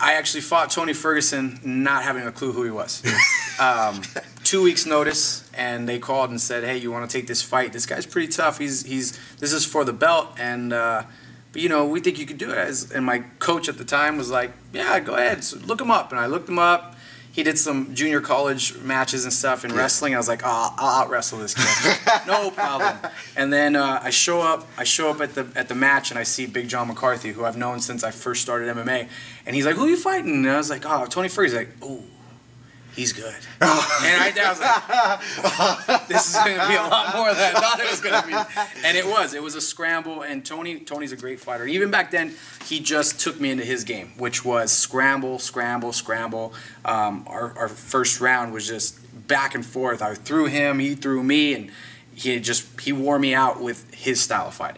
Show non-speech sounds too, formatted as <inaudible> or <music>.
I actually fought Tony Ferguson, not having a clue who he was. <laughs> um, two weeks notice, and they called and said, "Hey, you want to take this fight? This guy's pretty tough. He's he's this is for the belt, and uh, but you know we think you could do it." And my coach at the time was like, "Yeah, go ahead, so look him up." And I looked him up. He did some junior college matches and stuff in wrestling. I was like, "Oh, I'll out wrestle this kid, <laughs> no problem." And then uh, I show up. I show up at the at the match, and I see Big John McCarthy, who I've known since I first started MMA. And he's like, "Who are you fighting?" And I was like, "Oh, Tony Ferguson." He's like, "Ooh." He's good. <laughs> and right there, I was like, this is going to be a lot more than I thought it was going to be. And it was. It was a scramble. And Tony, Tony's a great fighter. Even back then, he just took me into his game, which was scramble, scramble, scramble. Um, our, our first round was just back and forth. I threw him, he threw me, and he just he wore me out with his style of fighting.